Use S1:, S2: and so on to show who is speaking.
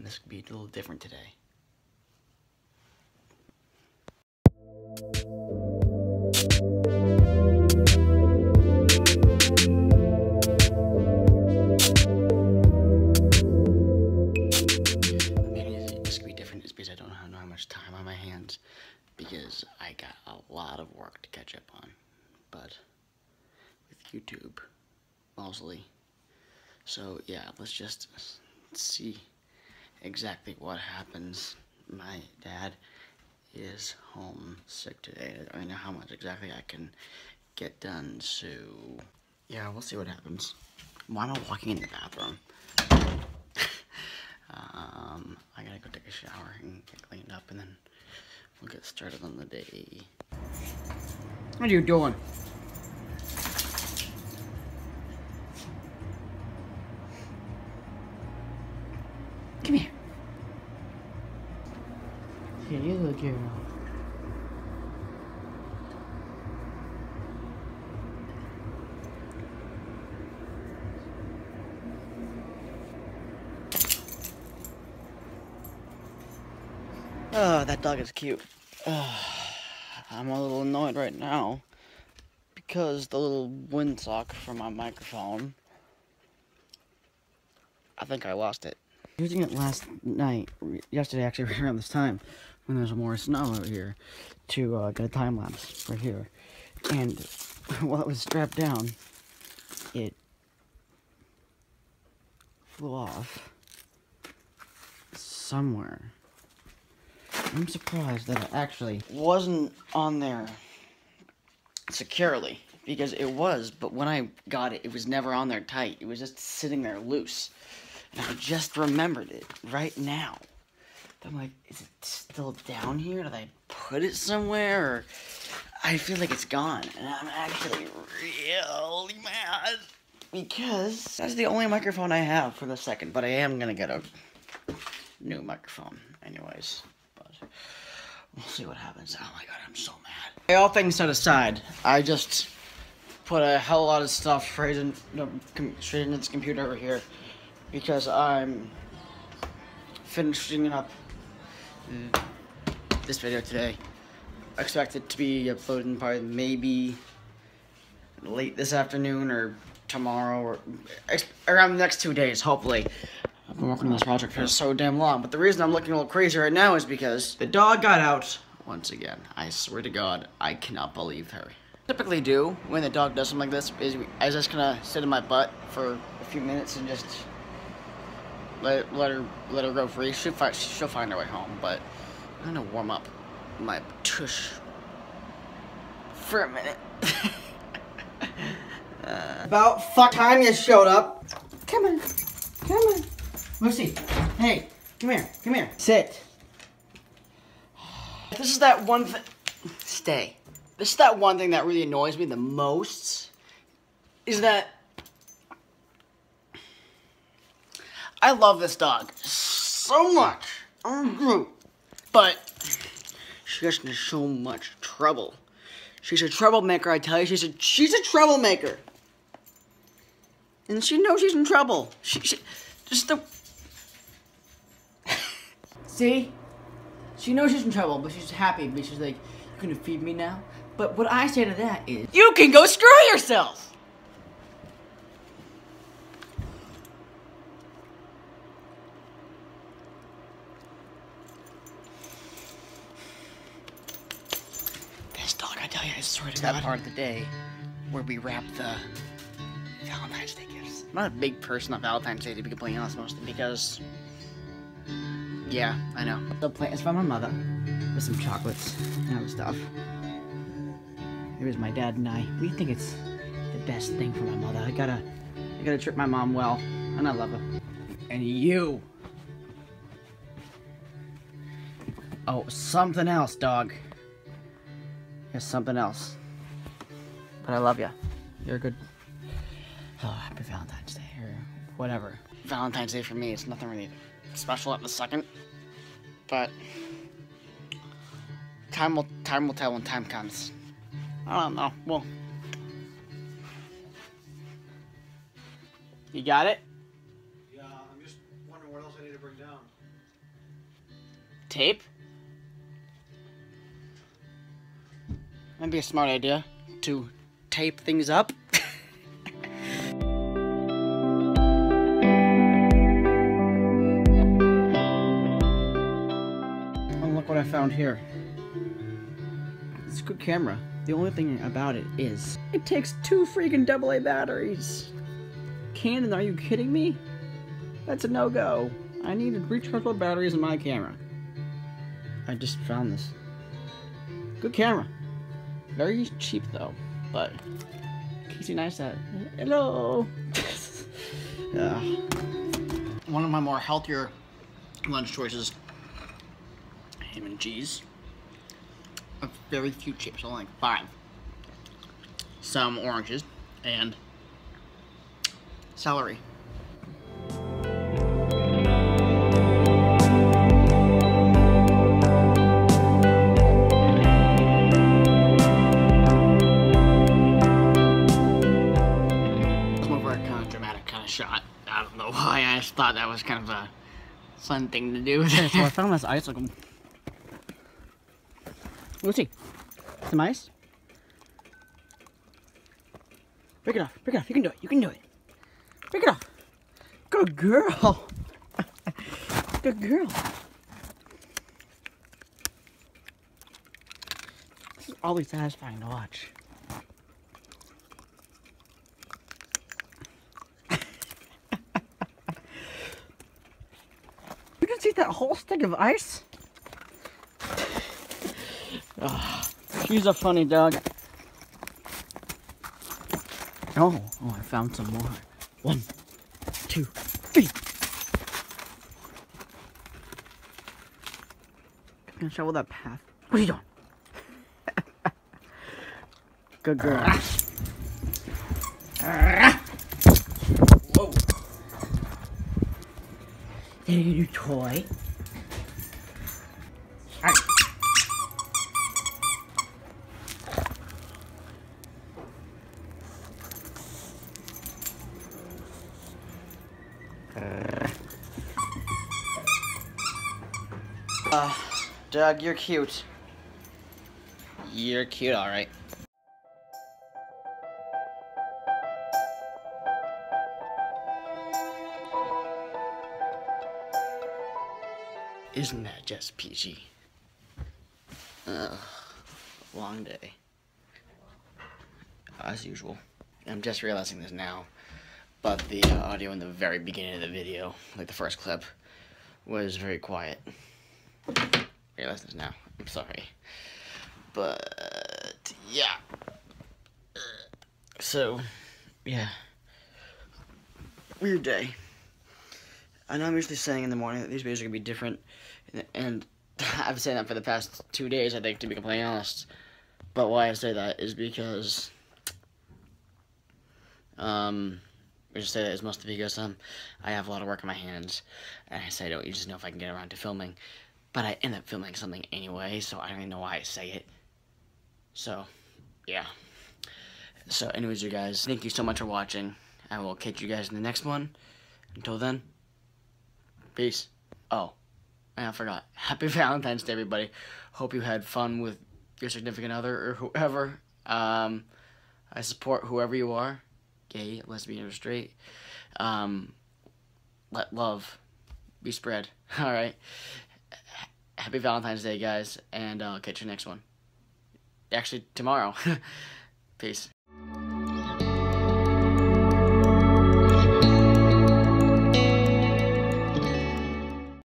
S1: Um, this could be a little different today. This could be different is because I don't know how much time on my hands because I got a lot of work to catch up on. But with YouTube, mostly. So yeah, let's just see exactly what happens. My dad is home sick today. I don't know how much exactly I can get done, so yeah, we'll see what happens. Why am I walking in the bathroom? um, I gotta go take a shower and get cleaned up, and then we'll get started on the day. What are you doing? Come here. Here, you. Oh, that dog is cute. Uh, I'm a little annoyed right now because the little windsock from my microphone, I think I lost it. Using it last night, yesterday actually around this time, when there's more snow over here, to uh, get a time lapse right here. And while it was strapped down, it flew off somewhere. I'm surprised that it actually wasn't on there securely because it was, but when I got it, it was never on there tight. It was just sitting there loose. And I just remembered it right now. I'm like, is it still down here? Did I put it somewhere? Or I feel like it's gone. And I'm actually really mad. Because that's the only microphone I have for the second. But I am going to get a new microphone anyways. But we'll see what happens. Oh my god, I'm so mad. All things set aside, I just put a hell of a lot of stuff straight, in, straight into this computer over here because I'm finishing it up Mm. this video today. I expect it to be uploaded probably maybe late this afternoon or tomorrow or around the next two days, hopefully. I've been working on this project for so damn long, but the reason I'm looking a little crazy right now is because the dog got out once again. I swear to God, I cannot believe her. Typically do when the dog does something like this is I just kind of sit in my butt for a few minutes and just let, let her let her go free. She'll find she'll find her way home. But I'm gonna warm up my tush for a minute. uh, About fuck time you showed up. Come on, come on, Lucy. Hey, come here, come here. Sit. This is that one thing. Stay. This is that one thing that really annoys me the most. Is that I love this dog so much. But she gets into so much trouble. She's a troublemaker, I tell you. She's a she's a troublemaker. And she knows she's in trouble. She, she just the See? She knows she's in trouble, but she's happy because she's like, you're gonna feed me now? But what I say to that is, you can go screw yourself! I tell swear to that part of the day where we wrap the Valentine's Day gifts. I'm not a big person on Valentine's Day, to be completely honest, mostly because, yeah, I know. The plant is from my mother with some chocolates and other stuff. It was my dad and I. We think it's the best thing for my mother. I gotta, I gotta treat my mom well, and I love her. And you. Oh, something else, dog. There's something else. But I love you. You're a good. Oh, happy Valentine's Day or whatever. Valentine's Day for me, it's nothing really special at the second. But time will time will tell when time comes. I don't know. Well, you got it.
S2: Yeah, I'm just wondering what else I need to bring down?
S1: Tape? Might be a smart idea to tape things up. oh, look what I found here. It's a good camera. The only thing about it is it takes two freaking AA batteries. Canon, are you kidding me? That's a no-go. I needed rechargeable batteries in my camera. I just found this. Good camera. Very cheap though, but Casey Neistat. Hello. uh, one of my more healthier lunch choices. Ham and cheese. A very few chips, only like five. Some oranges and celery. Was kind of a fun thing to do. so I found this ice. Like, Lucy, some ice. Pick it off. Pick it off. You can do it. You can do it. Pick it off. Good girl. Good girl. This is always satisfying to watch. just eat that whole stick of ice? Oh, she's a funny dog. Oh, oh, I found some more. One, two, three. Can I shovel that path? What are you doing? Good girl. Ah. There you toy. Uh, Doug, you're cute. You're cute, alright. Isn't that just peachy? Uh, long day. As usual. I'm just realizing this now, but the uh, audio in the very beginning of the video, like the first clip, was very quiet. Realize this now. I'm sorry. But, yeah. So, yeah. Weird day. I know I'm usually saying in the morning that these videos are going to be different, and I've been saying that for the past two days, I think, to be completely honest. But why I say that is because, um, I just say that is most of because um, I have a lot of work on my hands, and I say I don't You just know if I can get around to filming, but I end up filming something anyway, so I don't even know why I say it. So, yeah. So, anyways, you guys, thank you so much for watching. I will catch you guys in the next one. Until then. Peace. Oh, I forgot. Happy Valentine's Day, everybody. Hope you had fun with your significant other or whoever. Um, I support whoever you are, gay, lesbian, or straight. Um, let love be spread. All right. Happy Valentine's Day, guys, and I'll catch you next one. Actually, tomorrow. Peace.